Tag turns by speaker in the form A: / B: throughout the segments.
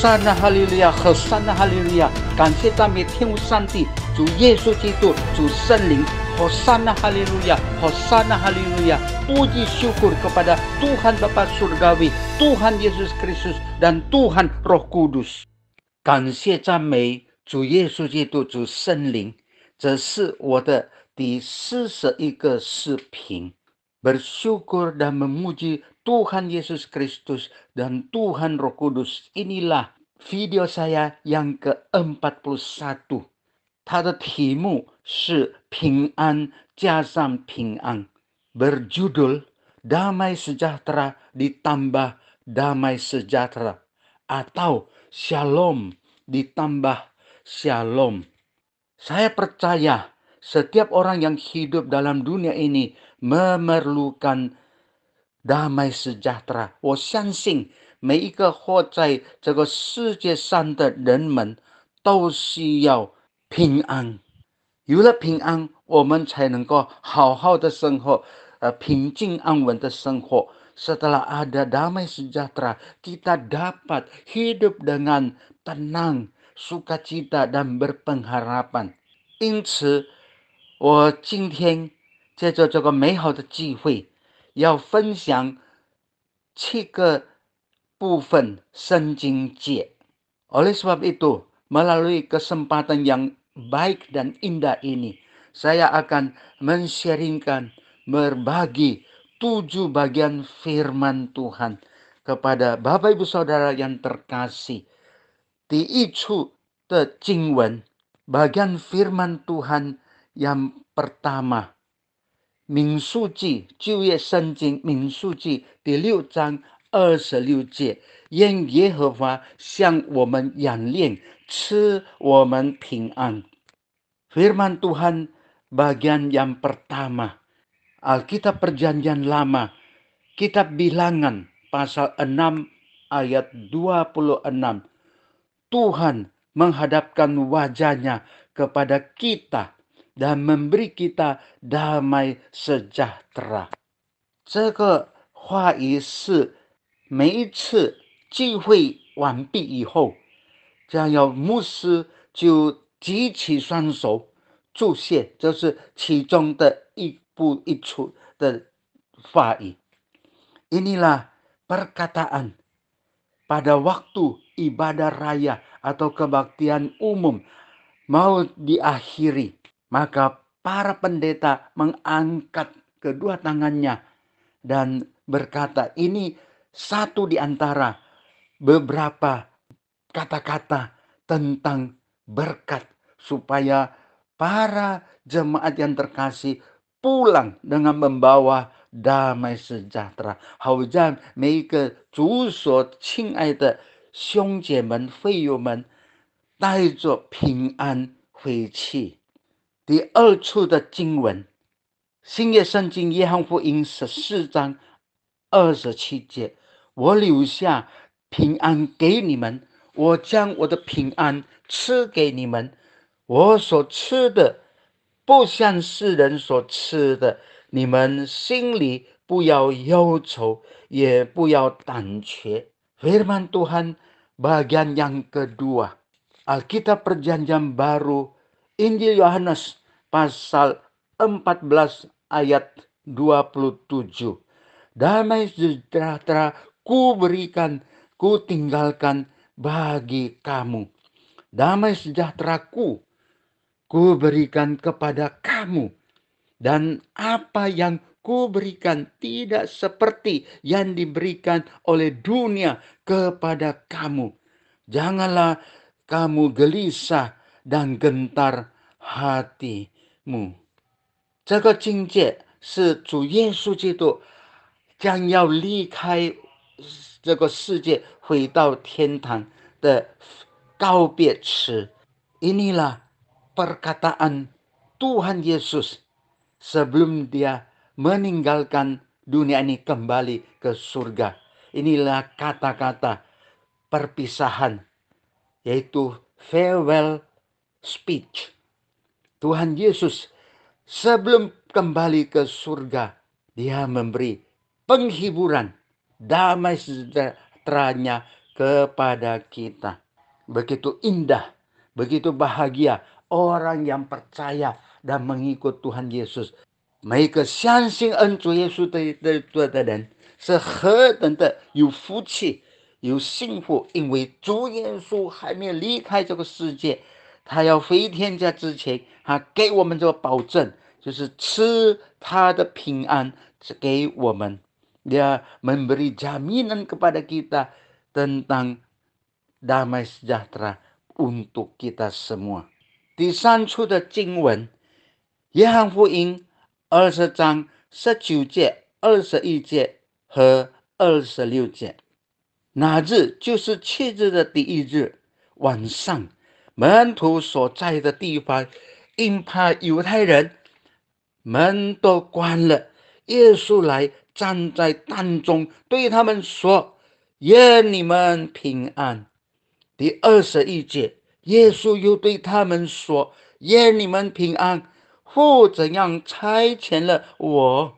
A: 萨那哈利路亚，和善那哈利路亚！感谢赞美天父上帝，主耶稣基督，主圣灵，和善那哈利路亚，和善那哈利路亚！Puji syukur kepada Tuhan Bapa Surgawi, Tuhan Yesus Kristus dan Tuhan Roh Kudus。感谢赞美主耶稣基督，主圣灵。这是我的第四十一个视频。bersyukur dan memuji Tuhan Yesus Kristus dan Tuhan Roh Kudus. Inilah video saya yang ke-41. 它的题目是平安加上平安 berjudul damai sejahtera ditambah damai sejahtera atau shalom ditambah shalom. Saya percaya setiap orang yang hidup dalam dunia ini memerlukan damai sejahtera。我相信 每一个活在这个世界上的人们都需要平安。有了平安，我们才能够好好的生活，呃，平静安稳的生活。Setelah ada damai sejahtera, kita dapat hidup dengan tenang, sukacita dan berpengharapan。因此，我今天借着这个美好的机会，要分享七个 部分 Oleh sebab itu, melalui kesempatan yang baik dan indah ini, saya akan mensharingkan, berbagi tujuh bagian firman Tuhan kepada Bapak Ibu Saudara yang terkasih. Di itu te bagian firman Tuhan yang pertama. Ming suci, Jiu Ye Shen Jing, Ming suci, di Liu 二十六节，愿耶和华向我们演练，赐我们平安。Firman Tuhan bagian yang pertama Alkitab Perjanjian Lama Kitab Bilangan pasal 6 ayat 26 Tuhan menghadapkan wajahnya kepada kita dan memberi kita damai sejahtera。这个话语是 每一次聚会完毕以后，将要牧师就举起双手祝谢，这是其中的一步一出的话语。Inilah perkataan pada waktu ibadah raya atau kebaktian umum mau diakhiri maka para pendeta mengangkat kedua tangannya dan berkata, ini satu di antara beberapa kata-kata tentang berkat supaya para jemaat yang terkasih pulang dengan membawa damai sejahtera。好让每一个主所亲爱的兄姐们、会友们带着平安回去。第二处的经文，新约圣经约翰福音十四章二十七节：“ 我留下平安给你们，我将我的平安赐给你们。我所吃的，不像世人所吃的。你们心里不要忧愁，也不要胆怯。” Firman Tuhan bagian yang kedua, Alkitab Perjanjian Baru, Injil Yohanes pasal 14 ayat 27. Damai sejahtera ku berikan, ku tinggalkan bagi kamu. Damai sejahtera ku, ku berikan kepada kamu. Dan apa yang ku berikan tidak seperti yang diberikan oleh dunia kepada kamu. Janganlah kamu gelisah dan gentar hati. 目，这个境界是主耶稣基督将要离开 这个世界，回到天堂的告别词。Inilah perkataan Tuhan Yesus sebelum dia meninggalkan dunia ini kembali ke surga. Inilah kata-kata perpisahan, yaitu farewell speech. Tuhan Yesus sebelum kembali ke surga, dia memberi penghiburan, damai sejahteranya kepada kita. Begitu indah, begitu bahagia orang yang percaya dan mengikut Tuhan Yesus. 每个相信恩主耶稣的的的的人是何等的有福气、有幸福，因为主耶稣还没有离开这个世界，他要回天家之前，他给我们这个保证，就是赐他的平安给我们。Dia memberi jaminan kepada kita tentang damai sejahtera untuk kita semua. 第三处的经文，约翰福音二十章十九节、二十一节和二十六节。那日就是七日的第一日晚上，门徒所在的地方，因怕犹太人，门都关了。耶稣来站在当中，对他们说：“愿你们平安。”第二十一节，耶稣又对他们说：“愿你们平安。”父怎样差遣了我，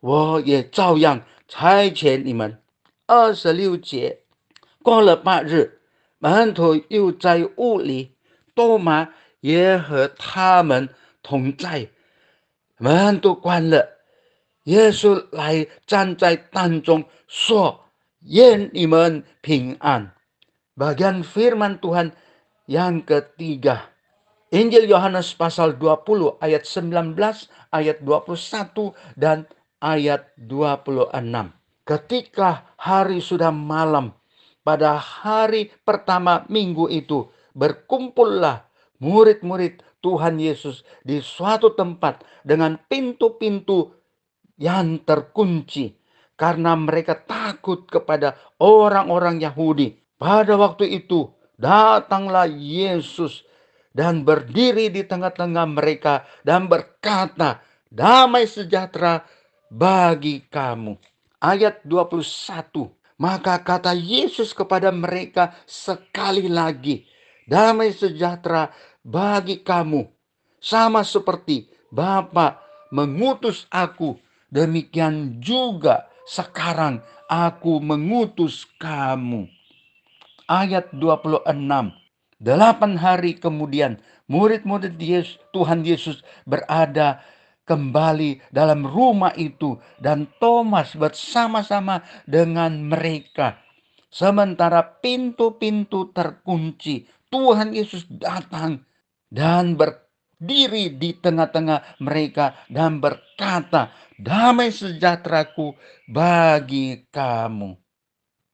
A: 我也照样差遣你们。二十六节，过了八日，门徒又在屋里，多马也和他们同在，门都关了。耶稣来站在当中，说：“愿你们平安。” Bagian firman Tuhan yang ketiga. Injil Yohanes pasal 20 ayat 19, ayat 21 dan ayat 26. Ketika hari sudah malam, pada hari pertama minggu itu berkumpullah murid-murid Tuhan Yesus di suatu tempat dengan pintu-pintu yang terkunci karena mereka takut kepada orang-orang Yahudi. Pada waktu itu datanglah Yesus dan berdiri di tengah-tengah mereka dan berkata, damai sejahtera bagi kamu. Ayat 21. Maka kata Yesus kepada mereka sekali lagi, damai sejahtera bagi kamu. Sama seperti Bapa mengutus aku, demikian juga sekarang aku mengutus kamu. Ayat 26. Delapan hari kemudian, murid-murid Yesus, Tuhan Yesus berada kembali dalam rumah itu dan Thomas bersama-sama dengan mereka. Sementara pintu-pintu terkunci, Tuhan Yesus datang dan berdiri di tengah-tengah mereka dan berkata, "Damai sejahteraku bagi kamu."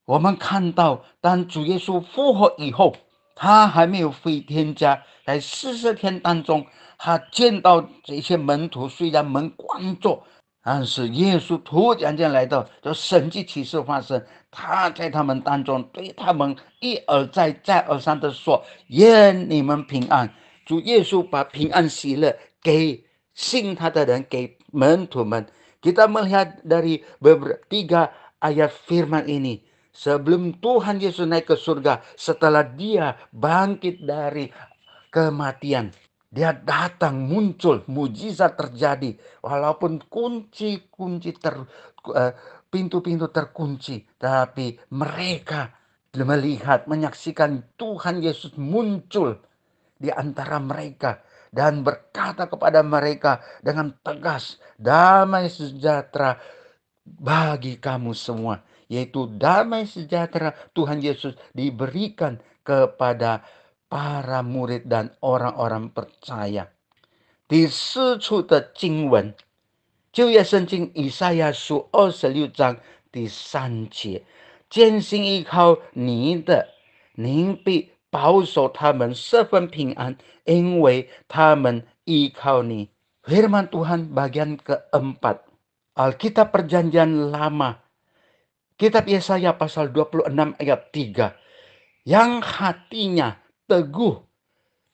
A: 我们看到，当主耶稣复活以后，他还没有飞天家，在四十天当中，他见到这些门徒，虽然门关着，但是耶稣突然间来到，就神迹奇事发生。他在他们当中对他们一而再、再而三的说：“愿你们平安。”主耶稣把平安喜乐给信他的人，给门徒们。Kita melihat dari beberapa tiga ayat firman ini. sebelum Tuhan Yesus naik ke surga, setelah dia bangkit dari kematian, dia datang muncul, mujizat terjadi, walaupun kunci-kunci ter eh, pintu-pintu terkunci, tapi mereka melihat, menyaksikan Tuhan Yesus muncul di antara mereka dan berkata kepada mereka dengan tegas, damai sejahtera bagi kamu semua yaitu damai sejahtera Tuhan Yesus diberikan kepada para murid dan orang-orang percaya. Di 四处的经文，旧约圣经以赛亚书二十六章第三节，坚信依靠你的，您必 保守他们十分平安，因为他们依靠你。Firman Tuhan bagian keempat, Alkitab Perjanjian Lama Kitab Yesaya pasal 26 ayat 3. Yang hatinya teguh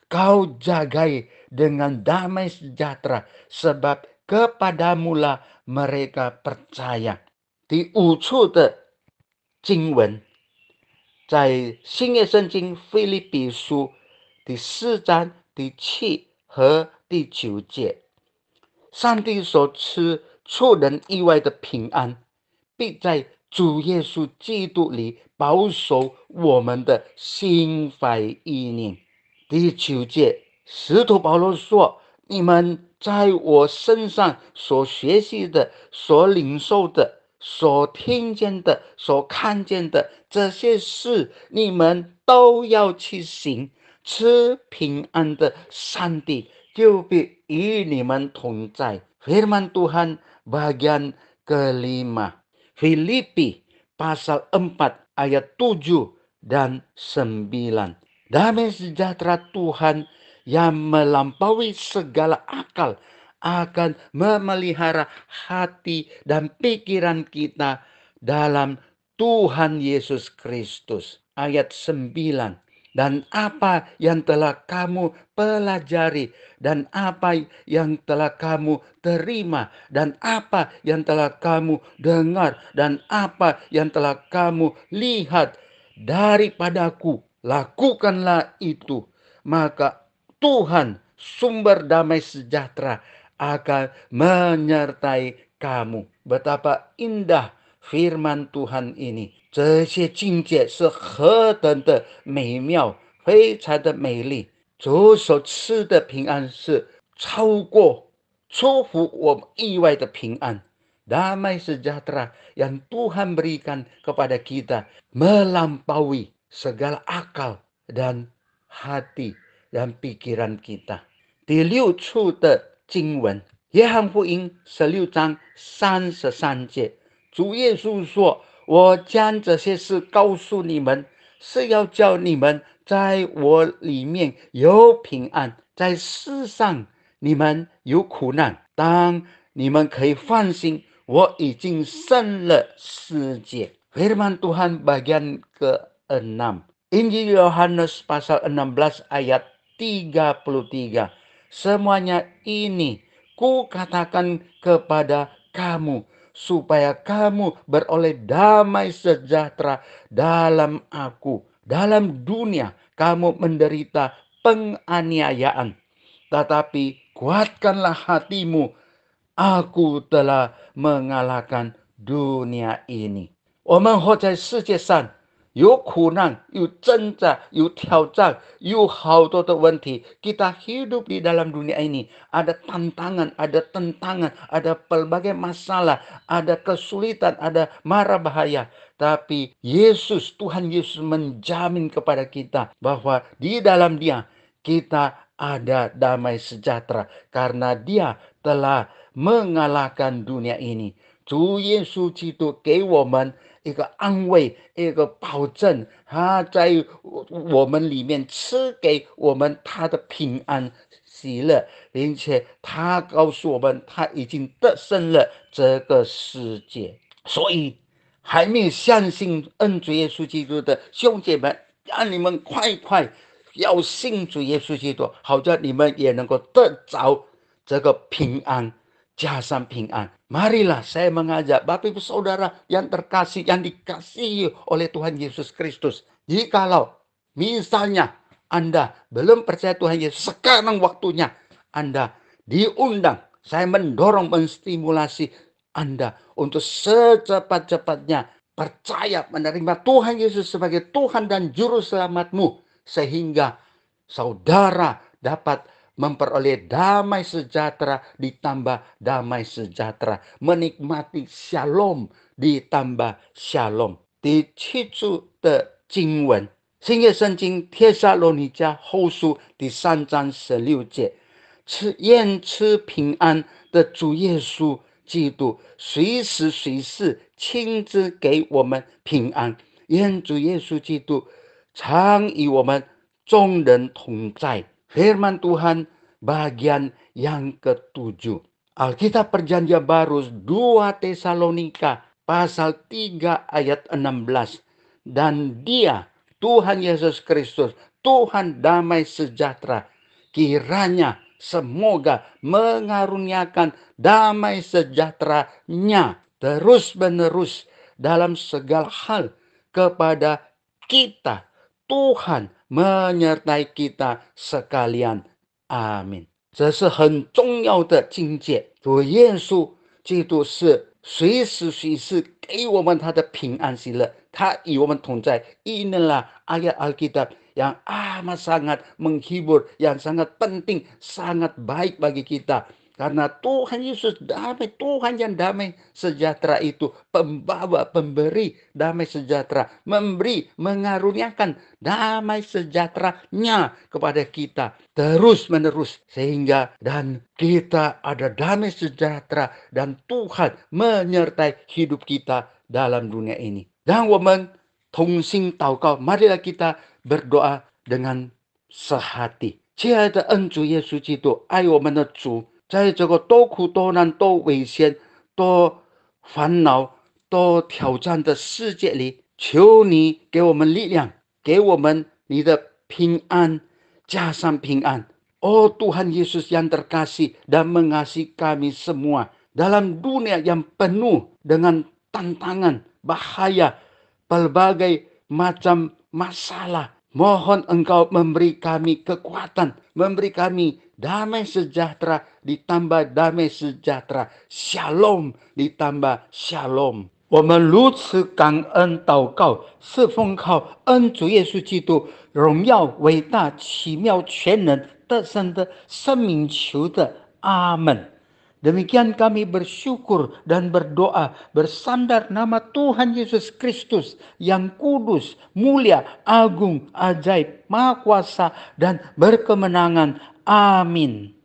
A: kau jagai dengan damai sejahtera sebab kepadamulah mereka percaya. Di 五处的经文， 在新约圣经菲利比书第四章第七和第九节，上帝所赐出人意外的平安，必在主耶稣基督里保守我们的心怀意念。第九节，使徒保罗说：“你们在我身上所学习的、所领受的、所听见的、所看见的这些事，你们都要去行。吃平安的上帝就必与你们同在。” Firman Tuhan bagian kelima. Filipi pasal 4 ayat 7 dan 9. Damai sejahtera Tuhan yang melampaui segala akal akan memelihara hati dan pikiran kita dalam Tuhan Yesus Kristus. Ayat 9 dan apa yang telah kamu pelajari dan apa yang telah kamu terima dan apa yang telah kamu dengar dan apa yang telah kamu lihat daripadaku lakukanlah itu maka Tuhan sumber damai sejahtera akan menyertai kamu betapa indah firman Tuhan ini 这些境界是何等的美妙，非常的美丽。主所赐的平安是超过出乎我们意外的平安。Damai sejahtera yang Tuhan berikan kepada kita melampaui segala akal dan hati dan pikiran kita. 第六处的 经文，约翰福音十六章三十三节，主耶稣说。我将这些事告诉你们，是要叫你们在我里面有平安，在世上你们有苦难，当你们可以放心，我已经胜了世界。Firman Tuhan bagian ke-6 Injil Yohanes pasal 16 ayat 33 Semuanya ini ku katakan kepada kamu supaya kamu beroleh damai sejahtera dalam aku. Dalam dunia kamu menderita penganiayaan. Tetapi kuatkanlah hatimu. Aku telah mengalahkan dunia ini. 我们活在世界上 有苦难，有挣扎，有挑战，有好多的问题。Kita hidup di dalam dunia ini ada tantangan, ada tentangan, ada pelbagai masalah, ada kesulitan, ada mara bahaya. Tapi Yesus, Tuhan Yesus menjamin kepada kita bahwa di dalam Dia kita ada damai sejahtera karena Dia telah mengalahkan dunia ini. 主耶稣基督给我们一个安慰，一个保证，他在我们里面赐给我们他的平安喜乐，并且他告诉我们他已经得胜了这个世界。所以，还没有相信恩主耶稣基督的兄弟们，让你们快快要信主耶稣基督，好叫你们也能够得着这个平安。Jasan pingan. Marilah saya mengajak Bapak Ibu Saudara yang terkasih, yang dikasihi oleh Tuhan Yesus Kristus. Jikalau misalnya Anda belum percaya Tuhan Yesus, sekarang waktunya Anda diundang. Saya mendorong, menstimulasi Anda untuk secepat-cepatnya percaya menerima Tuhan Yesus sebagai Tuhan dan Juru Selamatmu. Sehingga saudara dapat memperoleh damai sejahtera ditambah damai sejahtera, menikmati shalom ditambah shalom. 第七处的经文，新约圣经帖撒罗尼迦后书第三章十六节，吃愿吃平安的主耶稣基督，随时随地亲自给我们平安。主耶稣基督常与我们众人同在。Firman Tuhan bagian yang ketujuh. Alkitab Perjanjian Baru 2 Tesalonika pasal 3 ayat 16. Dan dia Tuhan Yesus Kristus, Tuhan damai sejahtera, kiranya semoga mengaruniakan damai sejahtera-Nya terus-menerus dalam segala hal kepada kita. Tuhan menyertai kita sekalian. Amin。这是很重要的境界。主耶稣基督是随时随地 给我们他的平安喜乐，他与我们同在。Inilah ayat Alkitab yang amat sangat menghibur, yang sangat penting, sangat baik bagi kita. Karena Tuhan Yesus damai, Tuhan yang damai sejahtera itu pembawa, pemberi damai sejahtera, memberi, mengaruniakan damai sejahteranya kepada kita terus menerus sehingga dan kita ada damai sejahtera dan Tuhan menyertai hidup kita dalam dunia ini. Dan woman 同心祷告，marilah kita berdoa dengan sehati。亲爱的恩主耶稣基督，爱我们的主。 在这个多苦多难、多危险、多烦恼、多挑战的世界里，求你给我们力量，给我们你的平安，加上平安。Oh Tuhan Yesus yang terkasih dan mengasihi kami semua dalam dunia yang penuh dengan tantangan, bahaya, berbagai macam masalah. Mohon engkau memberi kami kekuatan, memberi kami damai sejahtera ditambah damai sejahtera，shalom ditambah shalom。我们如此感恩祷告，是奉靠恩主耶稣基督荣耀、伟大、奇妙、全能、得胜的生命求的，阿门。Demikian kami bersyukur dan berdoa bersandar nama Tuhan Yesus Kristus yang kudus, mulia, agung, ajaib, maha kuasa dan berkemenangan. Amin.